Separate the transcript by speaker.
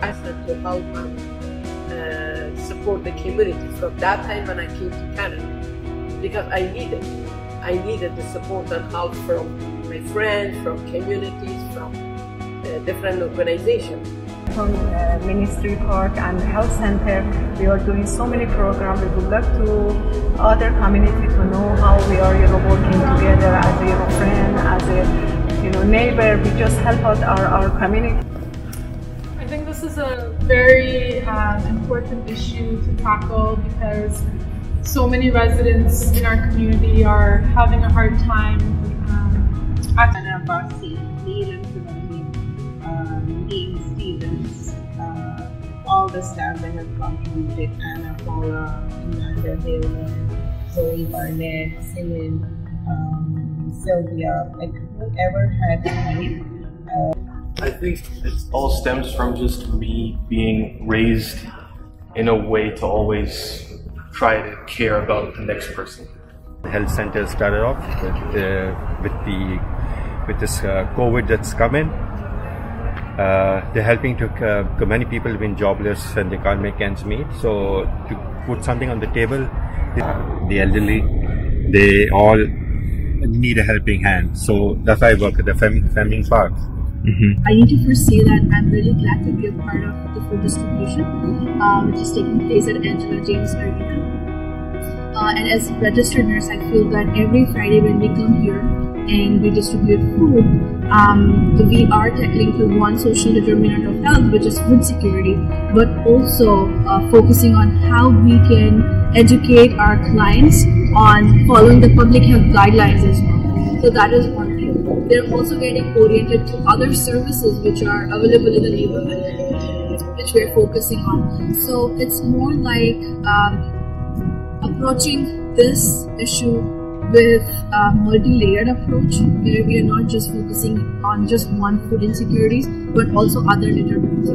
Speaker 1: them to help and uh, support the community from that time when I came to Canada because I needed I needed the support and help from my friends, from communities, from uh, different organizations.
Speaker 2: From uh, Ministry Park and Health Center, we are doing so many programs. We would love to other community to know how we are, you know, working together as a friend, as a you know neighbor. We just help out our, our community.
Speaker 3: A very um, important issue to tackle because so many residents in our community are having a hard time um,
Speaker 4: Dean Stevens, uh, all the staff that have contributed, Anna Paula, Amanda Hill, Zoe Barnett, Celine, um, Sylvia, like whoever had time. Uh,
Speaker 5: I think it all stems from just me being raised in a way to always try to care about the next person.
Speaker 6: The health center started off with, uh, with the with this uh, COVID that's coming. Uh, they're helping to uh, many people have been jobless and they can't make ends meet. So to put something on the table, the elderly, they all need a helping hand. So that's why I work at the Fem- Flemingdon Park.
Speaker 7: Mm-hmm. I need to first say that I'm really glad to be a part of the food distribution, uh, which is taking place at Angela James Arena. Uh, and as a registered nurse, I feel that every Friday when we come here and we distribute food, um, we are tackling the one social determinant of health, which is food security, but also uh, focusing on how we can educate our clients on following the public health guidelines as well. So that is one They're also getting oriented to other services which are available in the neighborhood, which we're focusing on. So it's more like um, approaching this issue with a multi-layered approach where we are not just focusing on just one food insecurities but also other determinants